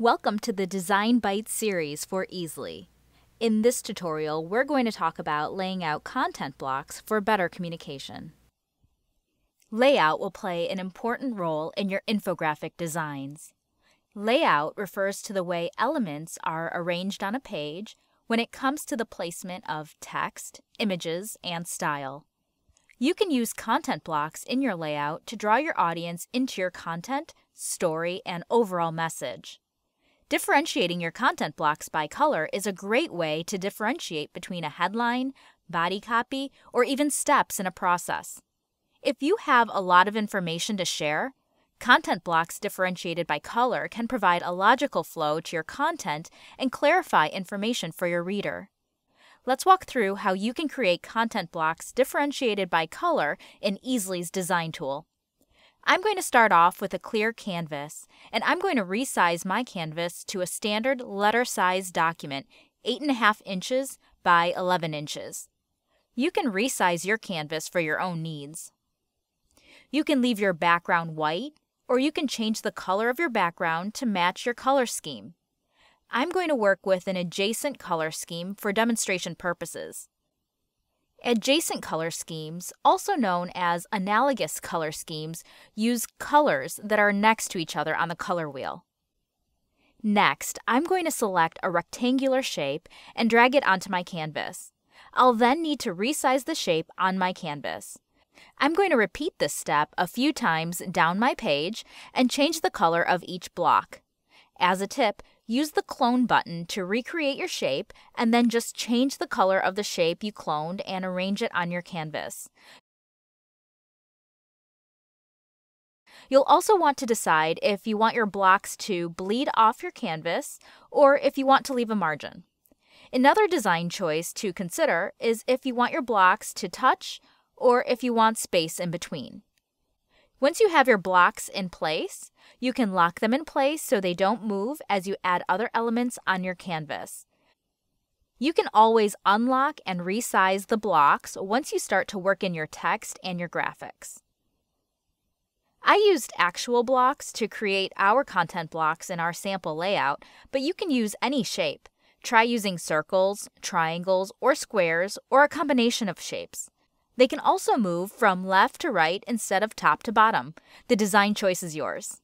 Welcome to the Design Bites series for Easelly. In this tutorial, we're going to talk about laying out content blocks for better communication. Layout will play an important role in your infographic designs. Layout refers to the way elements are arranged on a page when it comes to the placement of text, images, and style. You can use content blocks in your layout to draw your audience into your content, story, and overall message. Differentiating your content blocks by color is a great way to differentiate between a headline, body copy, or even steps in a process. If you have a lot of information to share, content blocks differentiated by color can provide a logical flow to your content and clarify information for your reader. Let's walk through how you can create content blocks differentiated by color in Easelly's design tool. I'm going to start off with a clear canvas, and I'm going to resize my canvas to a standard letter size document, 8.5 inches by 11 inches. You can resize your canvas for your own needs. You can leave your background white, or you can change the color of your background to match your color scheme. I'm going to work with an adjacent color scheme for demonstration purposes. Adjacent color schemes, also known as analogous color schemes, use colors that are next to each other on the color wheel. Next, I'm going to select a rectangular shape and drag it onto my canvas. I'll then need to resize the shape on my canvas. I'm going to repeat this step a few times down my page and change the color of each block. As a tip, Use the clone button to recreate your shape and then just change the color of the shape you cloned and arrange it on your canvas. You'll also want to decide if you want your blocks to bleed off your canvas or if you want to leave a margin. Another design choice to consider is if you want your blocks to touch or if you want space in between. Once you have your blocks in place, you can lock them in place so they don't move as you add other elements on your canvas. You can always unlock and resize the blocks once you start to work in your text and your graphics. I used actual blocks to create our content blocks in our sample layout, but you can use any shape. Try using circles, triangles, or squares, or a combination of shapes. They can also move from left to right instead of top to bottom. The design choice is yours.